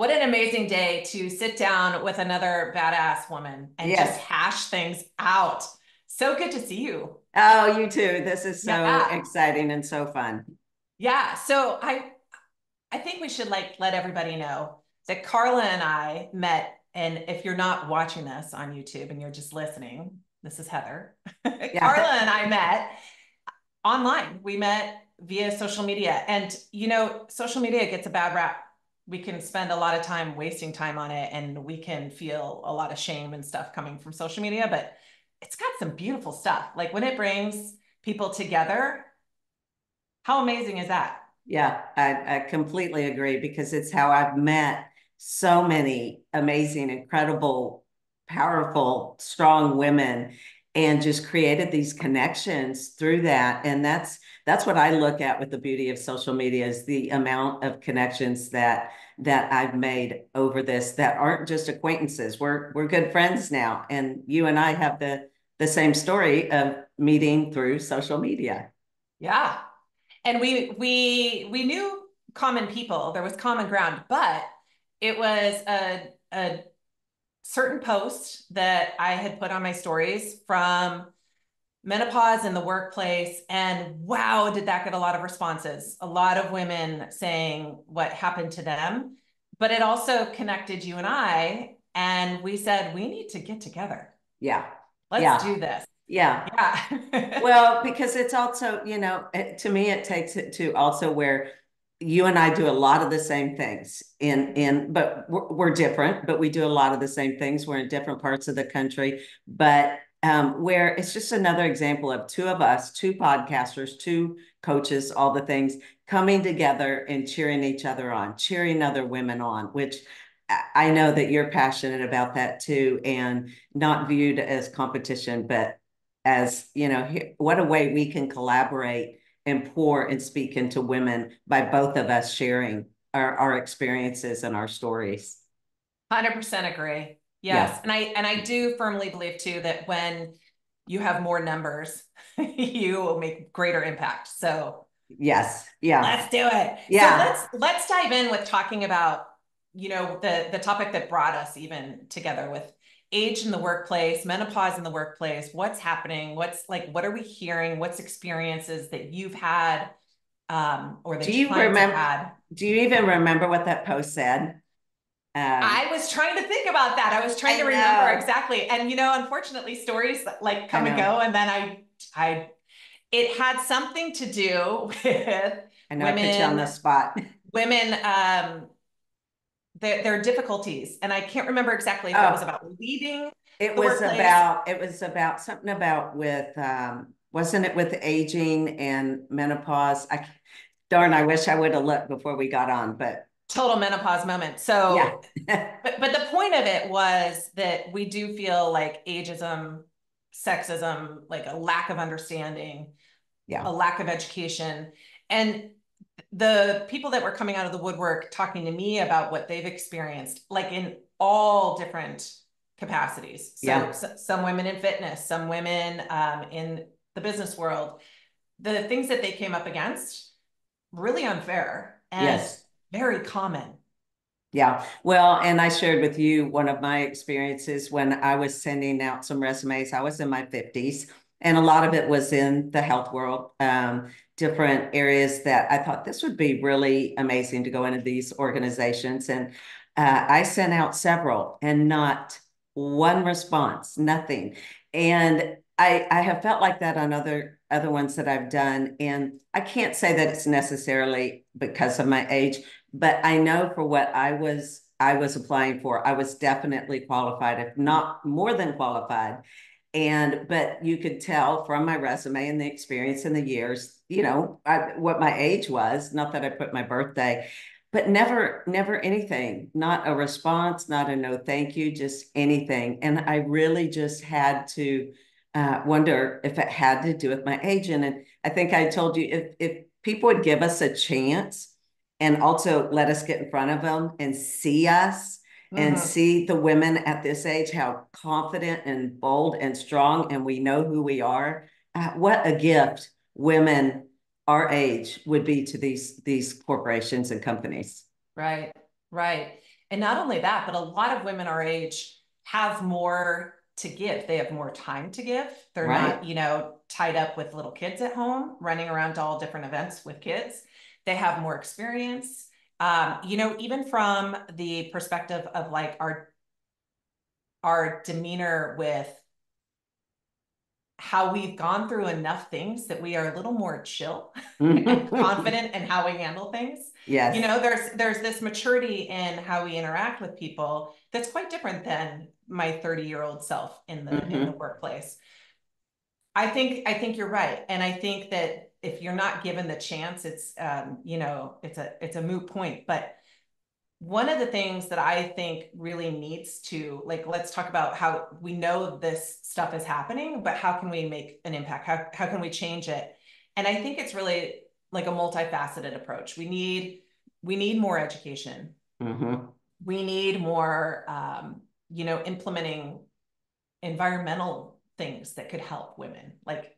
What an amazing day to sit down with another badass woman and yes. just hash things out. So good to see you. Oh, you too. This is so yeah. exciting and so fun. Yeah. So I I think we should like let everybody know that Carla and I met and if you're not watching this on YouTube and you're just listening, this is Heather. Yeah. Carla and I met online. We met via social media. And, you know, social media gets a bad rap. We can spend a lot of time wasting time on it and we can feel a lot of shame and stuff coming from social media, but it's got some beautiful stuff. Like when it brings people together, how amazing is that? Yeah, I, I completely agree because it's how I've met so many amazing, incredible, powerful, strong women and just created these connections through that. And that's that's what i look at with the beauty of social media is the amount of connections that that i've made over this that aren't just acquaintances. We're we're good friends now. And you and i have the the same story of meeting through social media. Yeah. And we we we knew common people. There was common ground but it was a, a certain posts that I had put on my stories from menopause in the workplace. And wow, did that get a lot of responses? A lot of women saying what happened to them. But it also connected you and I. And we said, we need to get together. Yeah. Let's yeah. do this. Yeah. Yeah. well, because it's also, you know, it, to me, it takes it to also where you and I do a lot of the same things in in but we're, we're, different but we do a lot of the same things. We're in different parts of the country. But um, where it's just another example of two of us two podcasters two coaches all the things coming together and cheering each other on cheering other women on which I know that you're passionate about that too and not viewed as competition but as you know what a way we can collaborate and pour and speak into women by both of us sharing our, our experiences and our stories. 100% agree. Yes. And I and I do firmly believe too that when you have more numbers, you will make greater impact. So yes. Yeah. Let's do it. Yeah. So let's let's dive in with talking about, you know, the the topic that brought us even together with age in the workplace, menopause in the workplace, what's happening, what's like, what are we hearing, what's experiences that you've had um, or that do you remember, had. Do you even remember what that post said? Um, I was trying to think about that. I was trying I to remember exactly. And, you know, unfortunately stories like come and go. And then I, I, it had something to do with I know women, I put you on the spot. Women, um, their, their difficulties. And I can't remember exactly if oh, it was about leaving. It was workplace. about, it was about something about with, um, wasn't it with aging and menopause? I, darn, I wish I would have looked before we got on, but total menopause moment. So, yeah. but, but the point of it was that we do feel like ageism, sexism, like a lack of understanding, yeah. a lack of education. And the people that were coming out of the woodwork talking to me about what they've experienced, like in all different capacities. So, yeah. so some women in fitness, some women um, in the business world, the things that they came up against, really unfair and yes. very common. Yeah. Well, and I shared with you one of my experiences when I was sending out some resumes. I was in my 50s, and a lot of it was in the health world. Um, different areas that I thought this would be really amazing to go into these organizations. And uh, I sent out several and not one response, nothing. And I, I have felt like that on other other ones that I've done. And I can't say that it's necessarily because of my age, but I know for what I was I was applying for, I was definitely qualified, if not more than qualified. And but you could tell from my resume and the experience and the years, you know, I, what my age was. Not that I put my birthday, but never, never anything. Not a response, not a no, thank you, just anything. And I really just had to uh, wonder if it had to do with my age. And I think I told you if if people would give us a chance and also let us get in front of them and see us and mm-hmm. see the women at this age how confident and bold and strong and we know who we are uh, what a gift women our age would be to these these corporations and companies right right And not only that, but a lot of women our age have more to give. They have more time to give. They're Right. not, you know, tied up with little kids at home, running around to all different events with kids. They have more experience. Um, you know, even from the perspective of like our our demeanor with how we've gone through enough things that we are a little more chill and confident in how we handle things. Yes. You know, there's there's this maturity in how we interact with people that's quite different than my 30 year old self in the in the workplace. I think I think you're right, and I think that if you're not given the chance, it's um, you know it's a it's a moot point. But one of the things that I think really needs to like let's talk about how we know this stuff is happening, but how can we make an impact? How how can we change it? And I think it's really like a multifaceted approach. We need we need more education. Mm-hmm. We need more um, you know implementing environmental things that could help women like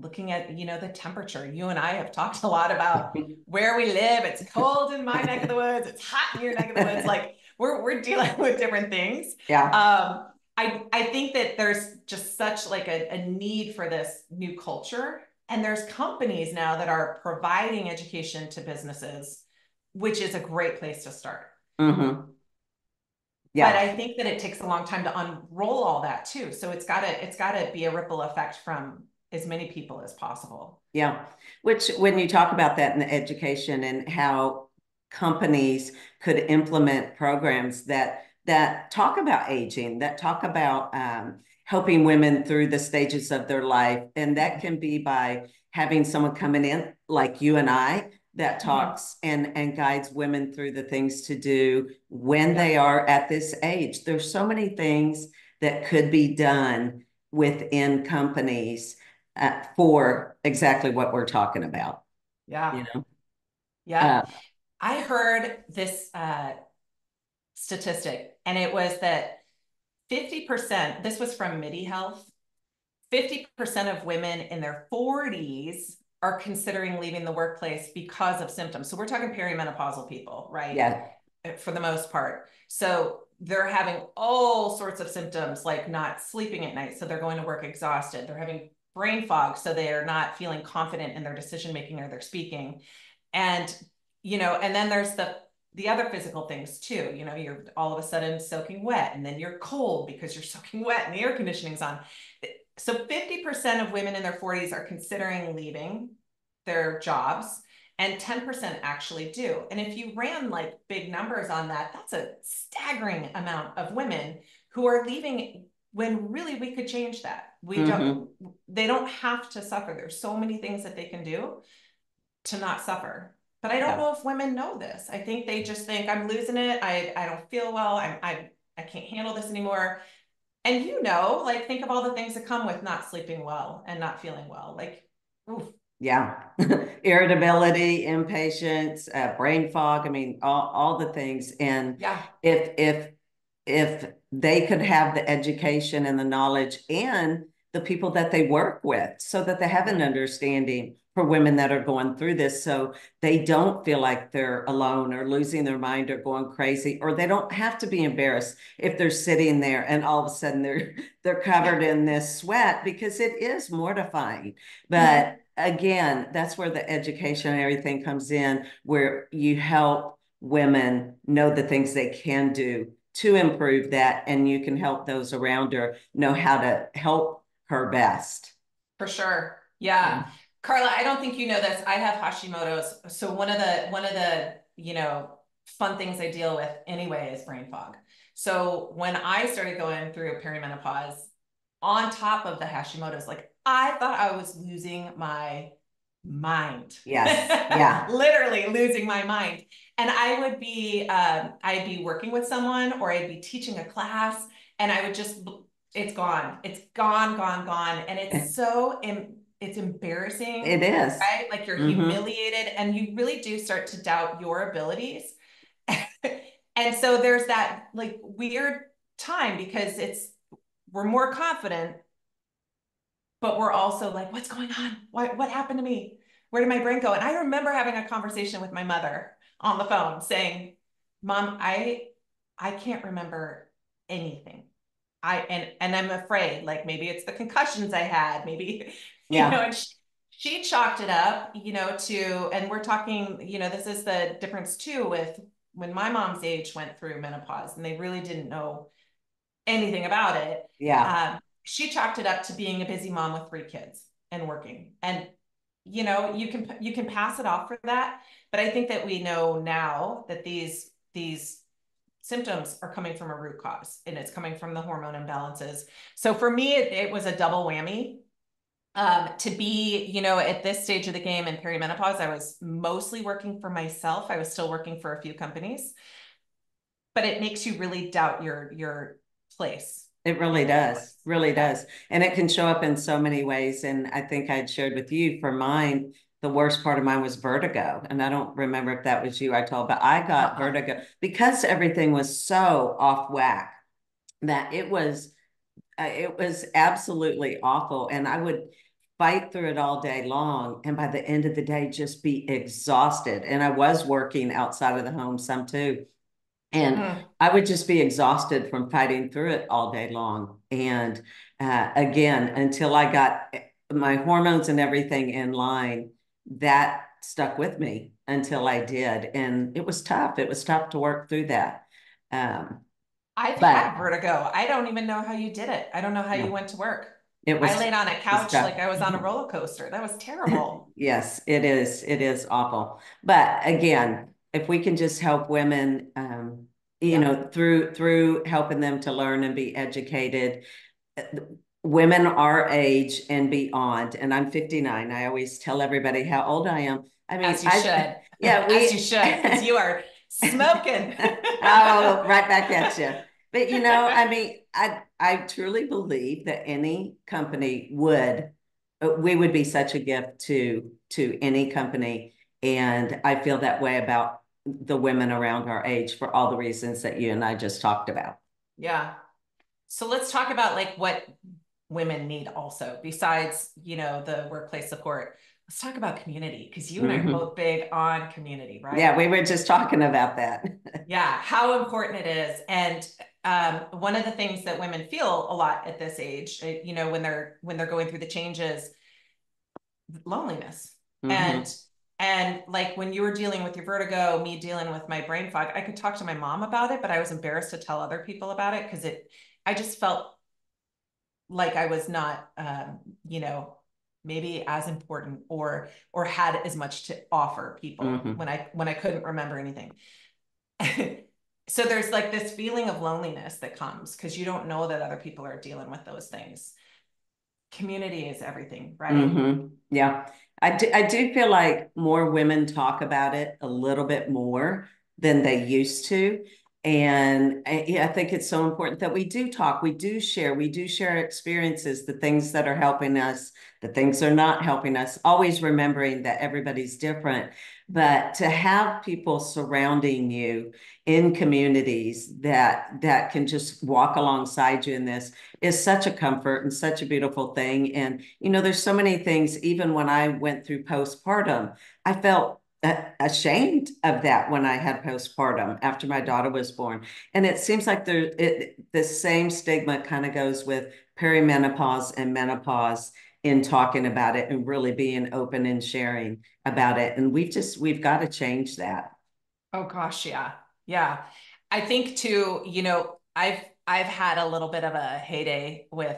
looking at you know the temperature. You and i have talked a lot about where we live. It's cold in my neck of the woods. It's hot in your neck of the woods. Like we're, we're dealing with different things. Yeah. um i i think that there's just such like a, a need for this new culture. And there's companies now that are providing education to businesses which is a great place to start. Mm-hmm. but I think that it takes a long time to unroll all that too. So it's gotta, it's gotta be a ripple effect from as many people as possible. Yeah, which when you talk about that in the education and how companies could implement programs that that talk about aging, that talk about um, helping women through the stages of their life, and that can be by having someone coming in like you and I that Mhm. talks and and guides women through the things to do when Yeah. they are at this age. There's so many things that could be done within companies uh, for exactly what we're talking about, Yeah, you know? yeah. Uh, I heard this uh, statistic, and it was that 50%, this was from MIDI Health, 50% of women in their 40s are considering leaving the workplace because of symptoms. So we're talking perimenopausal people, right? yeah, for the most part. So they're having all sorts of symptoms like not sleeping at night. So they're going to work exhausted. They're having brain fog. So they are not feeling confident in their decision making or their speaking. And, you know, and then there's the the other physical things too. You know, you're all of a sudden soaking wet and then you're cold because you're soaking wet and the air conditioning's on. So 50% of women in their 40s are considering leaving their jobs and 10% actually do. And if you ran like big numbers on that, that's a staggering amount of women who are leaving when really we could change that. We don't they don't have to suffer. There's so many things that they can do to not suffer. But I don't Yeah. know if women know this. I think they just think I'm losing it. I I don't feel well. I'm I I can't handle this anymore. And you know, like think of all the things that come with not sleeping well and not feeling well. Like, oof, yeah. Irritability, impatience, uh, brain fog. I mean, all, all the things. And yeah, if, if, if they could have the education and the knowledge and the people that they work with so that they have an mm-hmm. understanding for women that are going through this. So they don't feel like they're alone or losing their mind or going crazy or they don't have to be embarrassed if they're sitting there and all of a sudden they're they're covered in this sweat because it is mortifying. But mm-hmm. again that's where the education and everything comes in where you help women know the things they can do to improve that and you can help those around her know how to help her best for sure. Yeah. Carla, I don't think you know this. I have Hashimoto's. So one of the one of the, you know, fun things I deal with anyway is brain fog. So when I started going through perimenopause, on top of the Hashimoto's, like I thought I was losing my mind. Yes. Yeah. Literally losing my mind. And I would be um, I'd be working with someone or I'd be teaching a class and I would just it's gone. It's gone, gone, gone. And it's so it's embarrassing. It is. Right? Like you're Mhm. humiliated and you really do start to doubt your abilities. and so there's that like weird time because it's we're more confident, but we're also like, what's going on? What what happened to me? Where did my brain go? And I remember having a conversation with my mother on the phone saying, Mom, I I can't remember anything. I and and I'm afraid like maybe it's the concussions I had, maybe yeah. you know, and she, she chalked it up, you know, to and we're talking, you know, this is the difference too with when my mom's age went through menopause and they really didn't know anything about it. Yeah. Um, she chalked it up to being a busy mom with three kids and working. And you know, you can you can pass it off for that, but I think that we know now that these these symptoms are coming from a root cause and it's coming from the hormone imbalances. So for me, it, it was a double whammy. Um, to be, you know, at this stage of the game in perimenopause, I was mostly working for myself. I was still working for a few companies, but it makes you really doubt your your place. It really does, really does, and it can show up in so many ways. And I think I'd shared with you for mine, the worst part of mine was vertigo. And I don't remember if that was you I told, but I got uh-uh. vertigo because everything was so off whack that it was, uh, it was absolutely awful. And I would fight through it all day long. And by the end of the day, just be exhausted. And I was working outside of the home some too. And mm. I would just be exhausted from fighting through it all day long. And uh, again, until I got my hormones and everything in line, that stuck with me until I did. And it was tough. It was tough to work through that. Um, I've but, had vertigo. I don't even know how you did it. I don't know how you went to work. It was, I laid on a couch like I was on a roller coaster. That was terrible. yes, it is. It is awful. But again, if we can just help women, um, you yeah. know, through through helping them to learn and be educated, women our age and beyond, and I'm 59. I always tell everybody how old I am. I mean, as you I, should. Yeah, we, as you should, because you are smoking. oh, right back at you. But you know, I mean, I I truly believe that any company would, uh, we would be such a gift to to any company, and I feel that way about the women around our age for all the reasons that you and I just talked about. Yeah. So let's talk about like what women need also besides you know the workplace support let's talk about community because you and mm-hmm. I are both big on community, right? Yeah, we were just talking about that. yeah, how important it is. And um, one of the things that women feel a lot at this age, eh, you know, when they're when they're going through the changes, loneliness. Mm-hmm. And and like when you were dealing with your vertigo, me dealing with my brain fog, I could talk to my mom about it, but I was embarrassed to tell other people about it because it I just felt like I was not, um, you know, maybe as important or or had as much to offer people mm-hmm. when I when I couldn't remember anything. so there's like this feeling of loneliness that comes because you don't know that other people are dealing with those things. Community is everything, right? Mm-hmm. Yeah. I do, I do feel like more women talk about it a little bit more than they used to. And eh, I, I think it's so important that we do talk, we do share, we do share experiences, the things that are helping us, the things that are not helping us, always remembering that everybody's different. But to have people surrounding you in communities that that can just walk alongside you in this is such a comfort and such a beautiful thing. And you know, there's so many things, even when I went through postpartum, I felt ashamed of that when I had postpartum after my daughter was born. And it seems like there it, the same stigma kind of goes with perimenopause and menopause in talking about it and really being open and sharing about it. And we've just we've got to change that. Oh gosh, yeah. Yeah. I think too, you know, I've I've had a little bit of a heyday with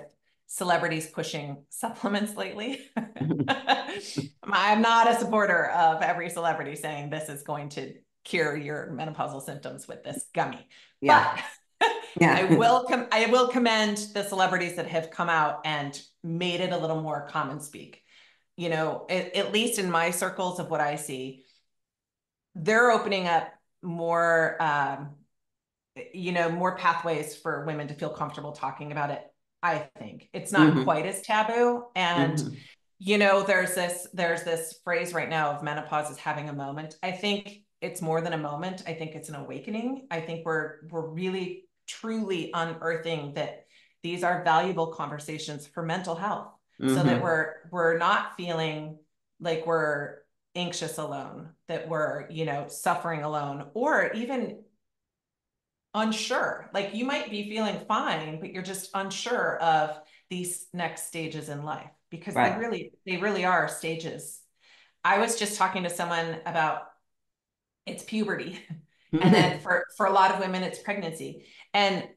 celebrities pushing supplements lately. I'm not a supporter of every celebrity saying this is going to cure your menopausal symptoms with this gummy. Yeah. But yeah. I will com- I will commend the celebrities that have come out and made it a little more common speak. You know, it, at least in my circles of what I see, they're opening up more um, you know, more pathways for women to feel comfortable talking about it I think it's not mm-hmm. quite as taboo. And mm-hmm. you know, there's this there's this phrase right now of menopause is having a moment. I think it's more than a moment. I think it's an awakening. I think we're we're really truly unearthing that these are valuable conversations for mental health mm-hmm. so that mm-hmm. we're we're not feeling like we're anxious alone that we're you know suffering alone or even unsure. Like you might be feeling fine, but you're just unsure of these next stages in life because right. they really they really are stages. I was just talking to someone about it's puberty. and then for for a lot of women it's pregnancy. And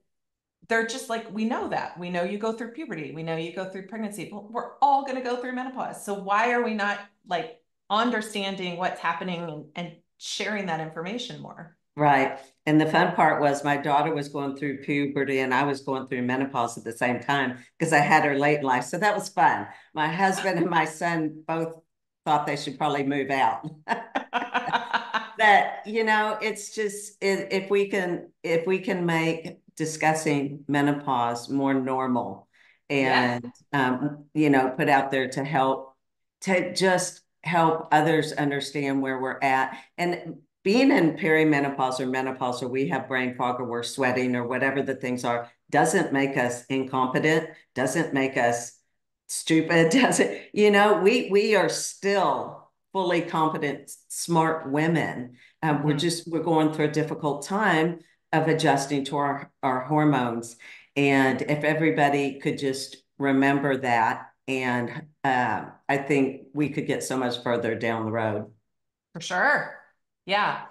they're just like we know that. We know you go through puberty. We know you go through pregnancy. But we're all going to go through menopause. So why are we not like understanding what's happening and, and sharing that information more? Right. And the fun part was my daughter was going through puberty and I was going through menopause at the same time because I had her late in life. So that was fun. My husband and my son both thought they should probably move out. that, you know, it's just if we can if we can make discussing menopause more normal and yeah. um, you know, put out there to help to just help others understand where we're at. And being in perimenopause or menopause or we have brain fog or we're sweating or whatever the things are doesn't make us incompetent doesn't make us stupid doesn't you know we we are still fully competent smart women um, mm-hmm. we're just we're going through a difficult time of adjusting to our our hormones. And if everybody could just remember that and uh, i think we could get so much further down the road. For sure yeah.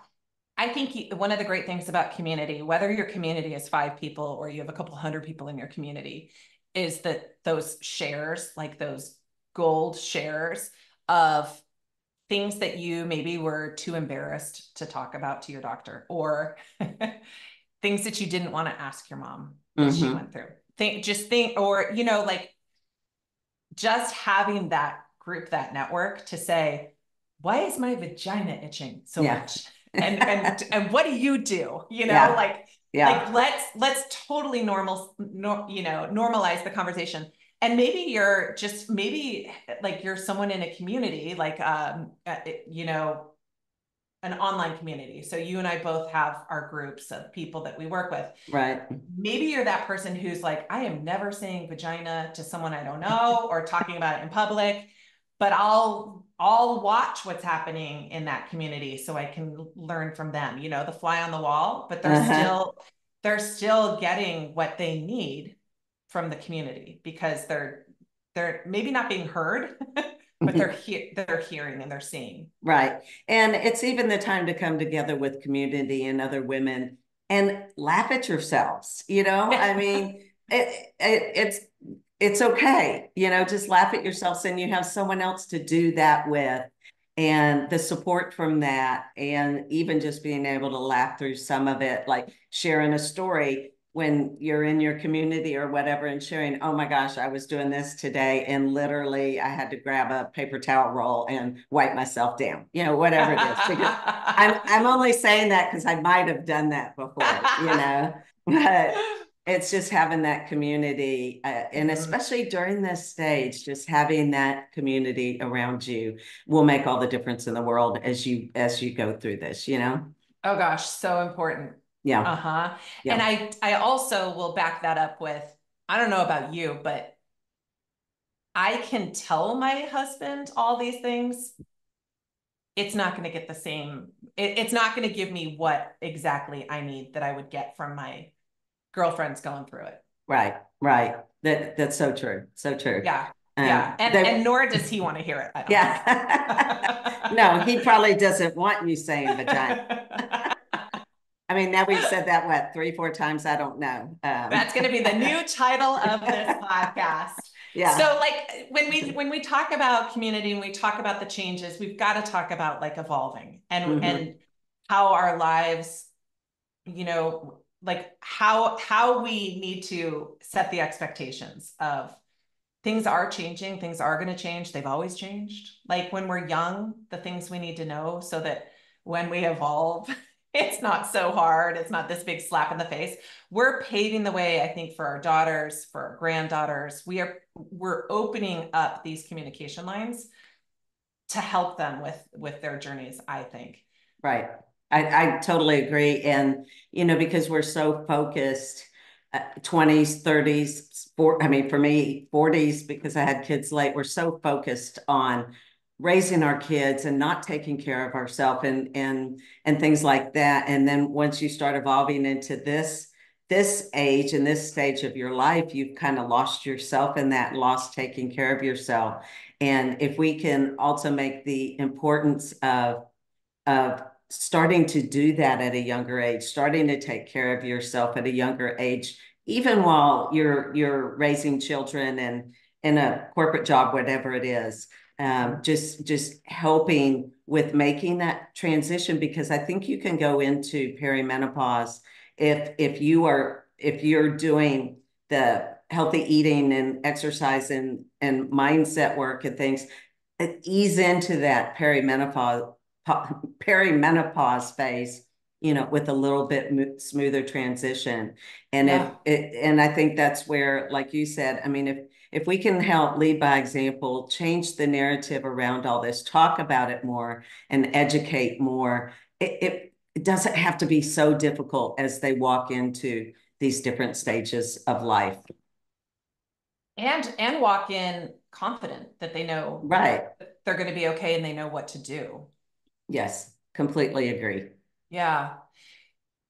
I think one of the great things about community, whether your community is five people or you have a couple hundred people in your community, is that those shares, like those gold shares of things that you maybe were too embarrassed to talk about to your doctor or things that you didn't want to ask your mom mm-hmm. she went through. Think just think or you know like just having that group that network to say why is my vagina itching so yeah. much? And and and what do you do? You know, yeah. like yeah. like let's let's totally normal nor, you know normalize the conversation and maybe you're just maybe like you're someone in a community like um uh, you know an online community so you and i both have our groups of people that we work with right maybe you're that person who's like i am never saying vagina to someone i don't know or talking about it in public but I'll I'll watch what's happening in that community so I can learn from them. You know, the fly on the wall, but they're uh-huh. still they're still getting what they need from the community because they're they're maybe not being heard, but they're he- they're hearing and they're seeing. Right. And it's even the time to come together with community and other women and laugh at yourselves. You know, I mean, it, it, it's it's okay, you know, just laugh at yourself and you have someone else to do that with. And the support from that, and even just being able to laugh through some of it, like sharing a story when you're in your community or whatever and sharing, oh my gosh, I was doing this today. And literally, I had to grab a paper towel roll and wipe myself down, you know, whatever it is. Because I'm, I'm only saying that because I might have done that before, you know, but it's just having that community uh, and mm-hmm. especially during this stage just having that community around you will make all the difference in the world as you as you go through this you know? Oh gosh so important. Yeah. Uh-huh. Yeah. and i i also will back that up with i don't know about you but i can tell my husband all these things. It's not going to get the same it, it's not going to give me what exactly i need that i would get from my girlfriends going through it. Right, right. That that's so true. So true. Yeah. Um, yeah. And, they, and nor does he want to hear it. yeah. no, he probably doesn't want you saying vagina. I mean, now we've said that what three, four times. I don't know. Um. That's going to be the new title of this podcast. Yeah. So, like when we when we talk about community and we talk about the changes, we've got to talk about like evolving and mm-hmm. and how our lives, you know, like how how we need to set the expectations of things are changing things are going to change they've always changed. Like when we're young the things we need to know so that when we evolve it's not so hard it's not this big slap in the face. We're paving the way i think for our daughters for our granddaughters. We are we're opening up these communication lines to help them with with their journeys i think. Right I, I totally agree. And, you know, because we're so focused, uh, 20s, 30s, four, I mean, for me, 40s, because I had kids late, we're so focused on raising our kids and not taking care of ourselves and and and things like that and then once you start evolving into this this age and this stage of your life you've kind of lost yourself in that lost taking care of yourself and if we can also make the importance of of starting to do that at a younger age starting to take care of yourself at a younger age even while you're you're raising children and in a corporate job whatever it is um, just just helping with making that transition because I think you can go into perimenopause if if you are if you're doing the healthy eating and exercise and and mindset work and things ease into that perimenopause perimenopause phase you know with a little bit smoother transition and yeah. if it and i think that's where like you said i mean if if we can help lead by example, change the narrative around all this, talk about it more and educate more, it, it, it doesn't have to be so difficult as they walk into these different stages of life. And and walk in confident that they know right they're going to be okay and they know what to do. Yes, completely agree. Yeah.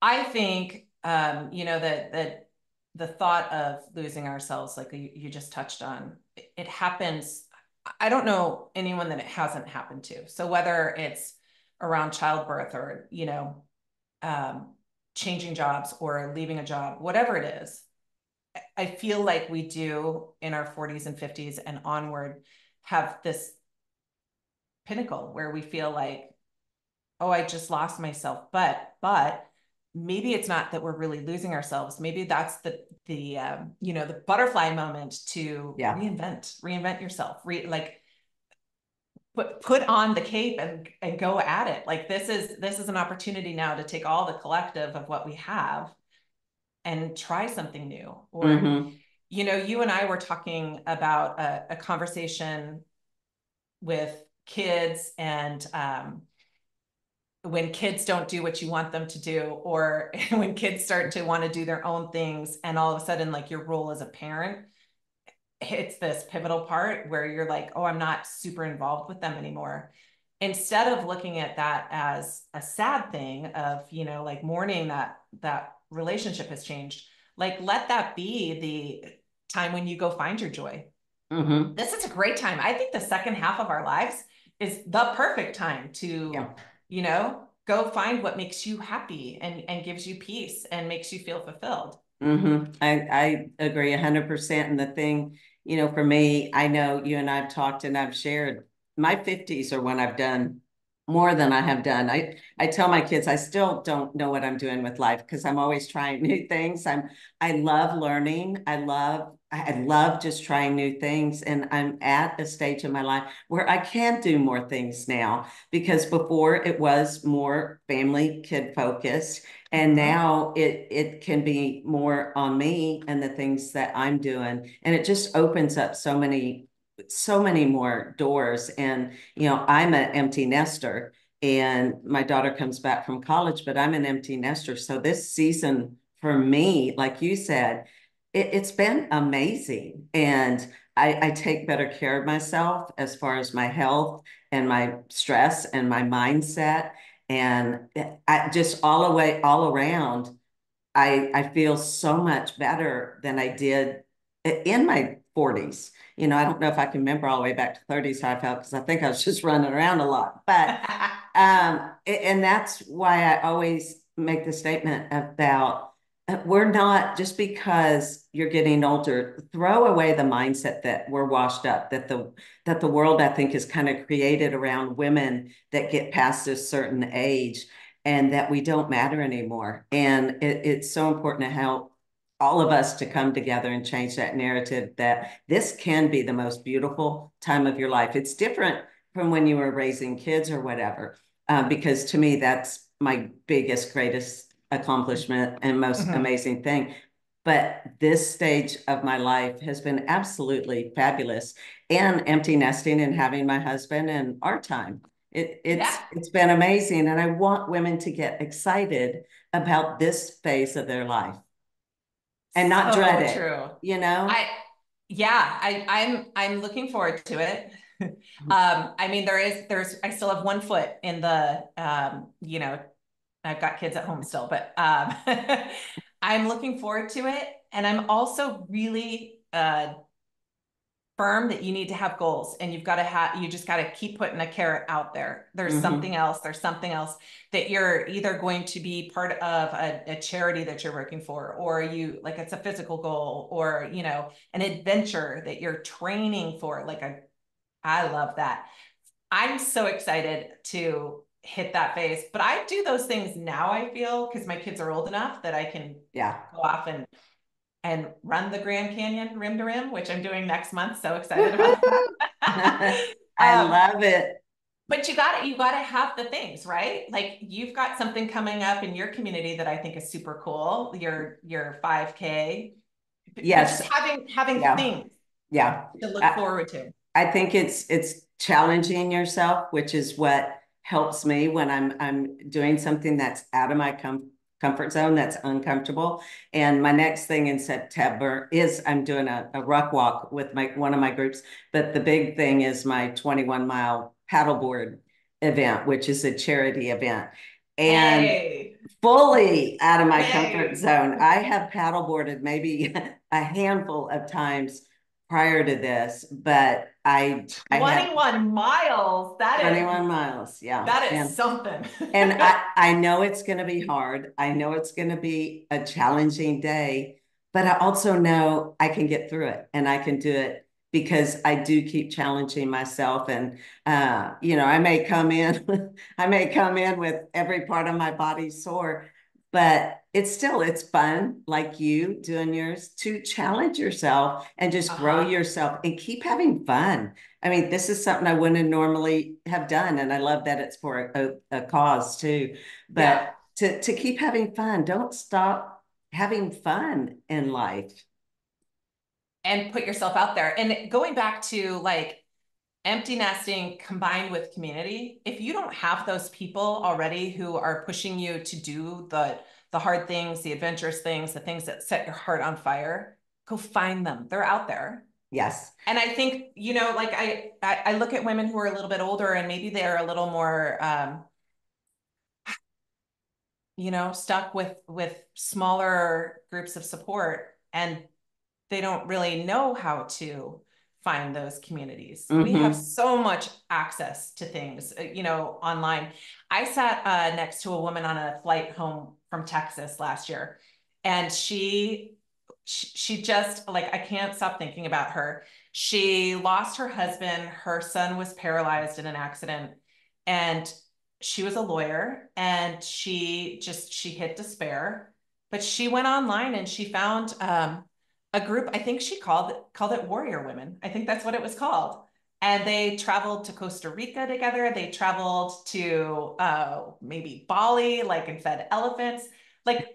I think um, you know that that the thought of losing ourselves, like you, you just touched on, it, happens. I don't know anyone that it hasn't happened to. So whether it's around childbirth or, you know, um, changing jobs or leaving a job, whatever it is, I feel like we do in our 40s and 50s and onward have this pinnacle where we feel like, oh, I just lost myself. But, but maybe it's not that we're really losing ourselves maybe that's the the um, you know the butterfly moment to yeah. reinvent reinvent yourself re like put put on the cape and and go at it like this is this is an opportunity now to take all the collective of what we have and try something new or mm-hmm. you know you and i were talking about a, a conversation with kids and um, when kids don't do what you want them to do or when kids start to want to do their own things and all of a sudden like your role as a parent hits this pivotal part where you're like oh i'm not super involved with them anymore. Instead of looking at that as a sad thing of you know like mourning that that relationship has changed like let that be the time when you go find your joy. Mm-hmm. this is a great time. I think the second half of our lives is the perfect time to yeah you know go find what makes you happy and and gives you peace and makes you feel fulfilled mm-hmm. i i agree 100% and the thing you know for me i know you and i've talked and i've shared my 50s are when i've done more than I have done. I, I tell my kids I still don't know what I'm doing with life because I'm always trying new things. I'm I love learning. I love I love just trying new things. And I'm at a stage in my life where I can do more things now because before it was more family kid focused. And mm-hmm. now it it can be more on me and the things that I'm doing. And it just opens up so many so many more doors. And, you know, I'm an empty nester and my daughter comes back from college, but I'm an empty nester. So this season for me, like you said, it, has been amazing. And I, I take better care of myself as far as my health and my stress and my mindset. And I just all the way, all around, I, I feel so much better than I did in my 40s you know, I don't know if I can remember all the way back to 30s how I felt because I think I was just running around a lot. But um, and that's why I always make the statement about we're not just because you're getting older, throw away the mindset that we're washed up, that the that the world I think is kind of created around women that get past a certain age and that we don't matter anymore. And it, it's so important to help all of us to come together and change that narrative that this can be the most beautiful time of your life. It's different from when you were raising kids or whatever, uh, because to me, that's my biggest, greatest accomplishment and most mm-hmm. amazing thing. But this stage of my life has been absolutely fabulous and empty nesting and having my husband and our time. It, it's yeah. it's been amazing. And I want women to get excited about this phase of their life and not so dread it. True. You know? I yeah, I I'm I'm looking forward to it. um, I mean, there is, there's, I still have one foot in the, um, you know, I've got kids at home still, but um, I'm looking forward to it. And I'm also really uh, firm that you need to have goals and you've got to have you just got to keep putting a carrot out there there's mm-hmm. something else there's something else that you're either going to be part of a, a, charity that you're working for or you like it's a physical goal or you know an adventure that you're training for like a i love that i'm so excited to hit that phase but i do those things now i feel because my kids are old enough that i can yeah go off and and run the Grand Canyon rim to rim, which I'm doing next month. So excited about that. I um, love it. But you got to you got to have the things, right? Like you've got something coming up in your community that I think is super cool. Your your 5K. Yes. Just having having yeah. things. Yeah. To look I, forward to. I think it's it's challenging yourself, which is what helps me when I'm I'm doing something that's out of my comfort comfort zone that's uncomfortable. And my next thing in September is I'm doing a, a ruck walk with my one of my groups. But the big thing is my 21 mile paddleboard event, which is a charity event. And hey. fully out of my hey. comfort zone. I have paddleboarded maybe a handful of times prior to this, but I 21 I miles. That 21 is 21 miles. Yeah. That is and, something. and I, I know it's going to be hard. I know it's going to be a challenging day, but I also know I can get through it and I can do it because I do keep challenging myself. And, uh, you know, I may come in, I may come in with every part of my body sore, but it's still it's fun like you doing yours to challenge yourself and just uh-huh. grow yourself and keep having fun i mean this is something i wouldn't normally have done and i love that it's for a, a cause too but yeah. to to keep having fun don't stop having fun in life and put yourself out there and going back to like empty nesting combined with community if you don't have those people already who are pushing you to do the the hard things the adventurous things the things that set your heart on fire go find them. They're out there. Yes. And i think you know like i i, I look at women who are a little bit older and maybe they're a little more um you know stuck with with smaller groups of support and they don't really know how to find those communities. Mm-hmm. We have so much access to things, uh, you know, online. I sat uh, next to a woman on a flight home from Texas last year, and she, she, she just like I can't stop thinking about her. She lost her husband. Her son was paralyzed in an accident, and she was a lawyer. And she just she hit despair, but she went online and she found. Um, a group i think she called it called it warrior women. I think that's what it was called. And they traveled to costa rica together. They traveled to uh, maybe bali like and fed elephants. Like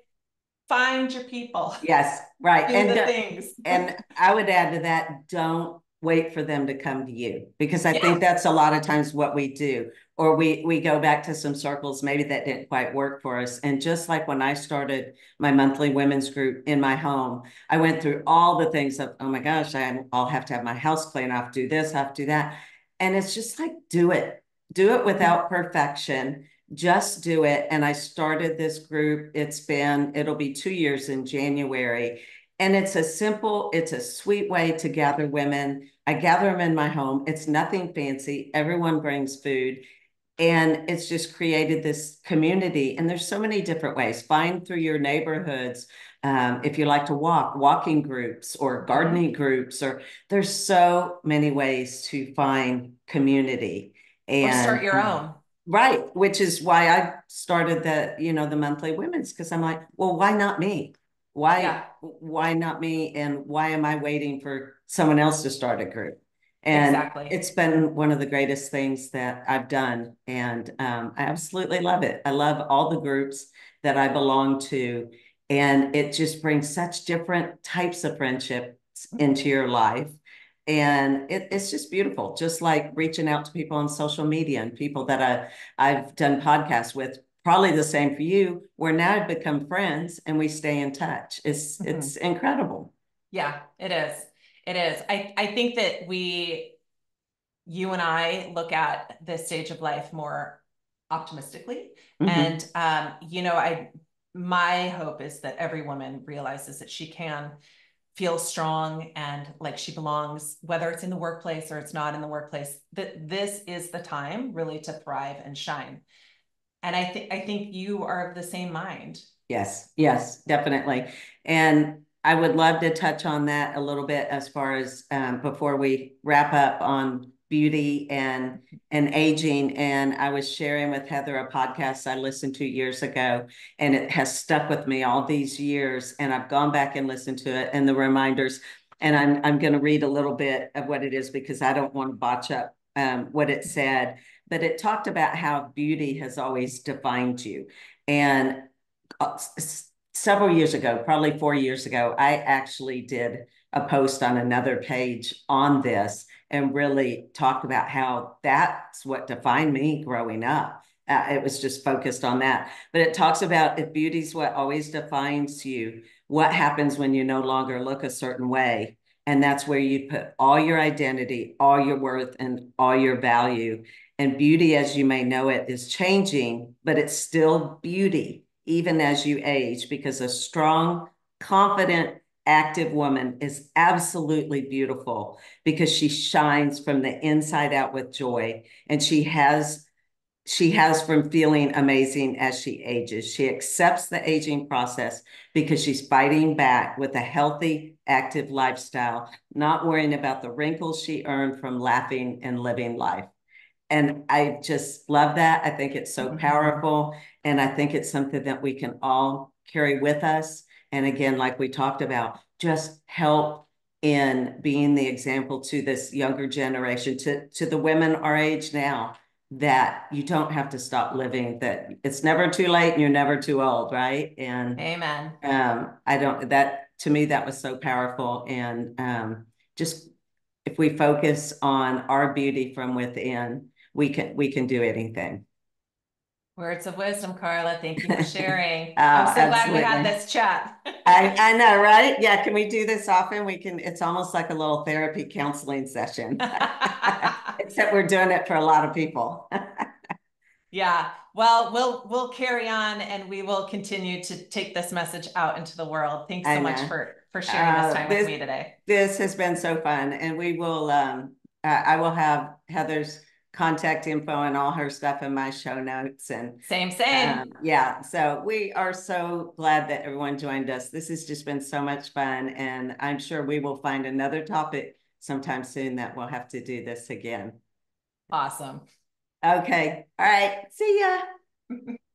find your people. Yes right. Do and the things. and i would add to that don't wait for them to come to you because i yeah. think that's a lot of times what we do. Or we we go back to some circles maybe that didn't quite work for us. And just like when i started my monthly women's group in my home i went through all the things of oh my gosh I, i'll have to have my house clean i have to do this i have to do that. And it's just like do it. Do it without perfection. Just do it. And i started this group. It's been it'll be two years in january and it's a simple it's a sweet way to gather women. I gather them in my home. It's nothing fancy. Everyone brings food. And it's just created this community. And there's so many different ways. Find through your neighborhoods um, if you like to walk walking groups or gardening groups or there's so many ways to find community and or start your own. right which is why i started the you know the monthly women's because i'm like well why not me why yeah. why not me and why am i waiting for someone else to start a group and exactly. it's been one of the greatest things that I've done. And um, I absolutely love it. I love all the groups that I belong to. And it just brings such different types of friendships into your life. And it, it's just beautiful, just like reaching out to people on social media and people that I, I've done podcasts with. Probably the same for you, where now I've become friends and we stay in touch. It's mm-hmm. it's incredible. Yeah, it is. It is. I, I think that we you and I look at this stage of life more optimistically. Mhm. And um, you know, I my hope is that every woman realizes that she can feel strong and like she belongs, whether it's in the workplace or it's not in the workplace, that this is the time really to thrive and shine. And I think I think you are of the same mind. Yes, yes, definitely. And I would love to touch on that a little bit as far as um, before we wrap up on beauty and and aging. And I was sharing with Heather a podcast I listened to years ago, and it has stuck with me all these years. And I've gone back and listened to it and the reminders. And I'm I'm going to read a little bit of what it is because I don't want to botch up um, what it said. But it talked about how beauty has always defined you. And uh, several years ago, probably four years ago, I actually did a post on another page on this and really talked about how that's what defined me growing up. Uh, it was just focused on that. But it talks about if beauty's what always defines you, what happens when you no longer look a certain way. And that's where you put all your identity, all your worth, and all your value. And beauty, as you may know it, is changing, but it's still beauty, even as you age, because a strong, confident, active woman is absolutely beautiful because she shines from the inside out with joy and she has she has from feeling amazing as she ages. She accepts the aging process because she's fighting back with a healthy, active lifestyle, not worrying about the wrinkles she earned from laughing and living life. And I just love that. I think it's so mm-hmm. powerful. And I think it's something that we can all carry with us and again, like we talked about, just help in being the example to this younger generation, to, to the women our age now, that you don't have to stop living, that it's never too late and you're never too old, right? And amen. Um, I don't that to me that was so powerful. And um, just if we focus on our beauty from within, we can we can do anything. Words of wisdom, Carla. Thank you for sharing. oh, I'm so absolutely. glad we had this chat. I, I know, right? Yeah. Can we do this often? We can, it's almost like a little therapy counseling session, except we're doing it for a lot of people. yeah. Well, we'll, we'll carry on and we will continue to take this message out into the world. Thanks so much for, for sharing this uh, time uh, this, with me today. This has been so fun. And we will, um, uh, I will have Heather's contact info and all her stuff in my show notes and same same. um, yeah so we are so glad that everyone joined us. This has just been so much fun and i'm sure we will find another topic sometime soon that we'll have to do this again. Awesome. Okay all right see ya